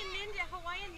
Hawaiian ninja, Hawaiian